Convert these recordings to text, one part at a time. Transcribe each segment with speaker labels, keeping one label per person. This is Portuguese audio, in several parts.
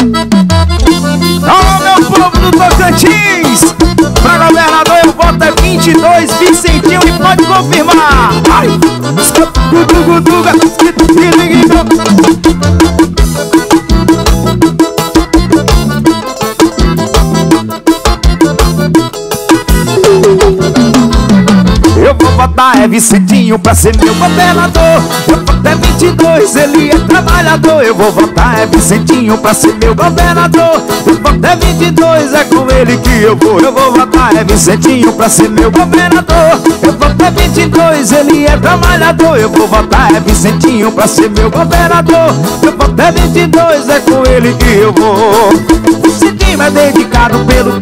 Speaker 1: Alô, meu povo do Tocantins! Pra governador eu voto é 22, Vicentinho e pode confirmar! Ai! Se liga Eu vou votar é Vicentinho pra ser meu governador Eu voto é 22, ele é trabalhador. Eu vou votar é Vicentinho pra ser meu governador Eu voto é 22, é com ele que eu vou. Eu vou votar é Vicentinho pra ser meu governador Eu voto é 22, ele é trabalhador. Eu vou votar é Vicentinho pra ser meu governador Eu voto é 22, é com ele que eu vou. Vicentinho é dedicado pelo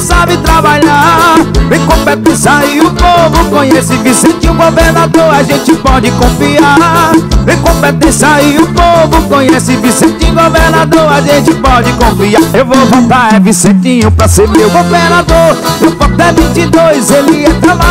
Speaker 1: sabe trabalhar. Vem competência e o povo conhece Vicente, o governador, a gente pode confiar. Vem competência e o povo conhece Vicente, governador, a gente pode confiar. Eu vou votar é Vicentinho pra ser meu governador. Eu voto é 22, ele é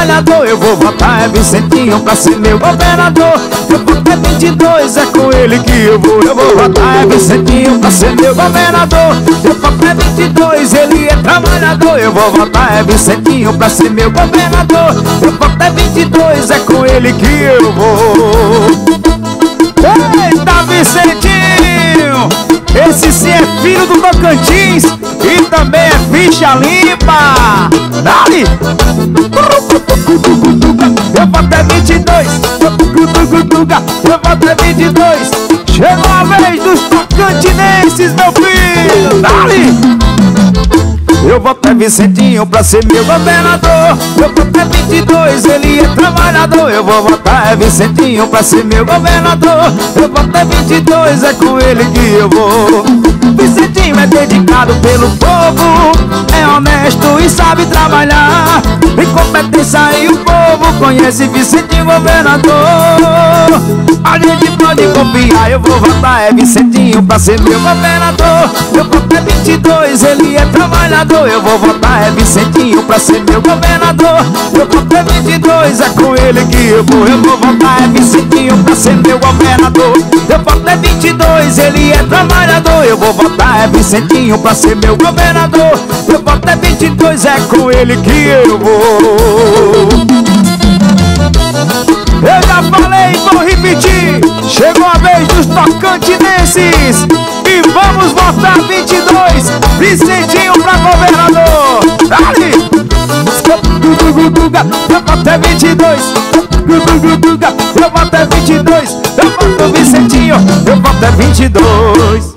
Speaker 1: trabalhador Eu vou votar é Vicentinho pra ser meu governador Eu voto é 22, é com ele que eu vou Eu vou votar é Vicentinho pra ser meu governador Eu voto é 22, ele é trabalhador Eu vou votar é Vicentinho pra ser meu governador Eu voto é 22, é com ele que eu vou Eita Vicentinho! Esse sim é filho do Tocantins e também é ficha limpa! Dali! Eu voto é 22 Chegou a vez dos tocantinenses, meu filho! Dali! Eu voto é Vicentinho pra ser meu governador. Eu voto é 22, ele é trabalhador. Eu vou votar é Vicentinho pra ser meu governador. Eu voto é 22, é com ele que eu vou. Vicentinho é dedicado pelo povo É honesto e sabe trabalhar competência e o povo conhece Vicentinho governador. A gente pode confiar, eu vou votar é Vicentinho pra ser meu governador. Eu voto é 22, ele é trabalhador. Eu vou votar é Vicentinho pra ser meu governador. Eu voto é 22, é com ele que eu vou Eu vou votar é Vicentinho pra ser meu governador Eu voto é 22, ele é trabalhador. Eu vou votar é Vicentinho pra ser meu governador. Eu voto é 22, é com ele que eu vou. Eu já falei, vou repetir. Chegou a vez dos tocantinenses E vamos votar 22 Vicentinho pra governador. Dali! Eu voto é 22 Eu voto é 22 Eu voto Vicentinho Eu voto é 22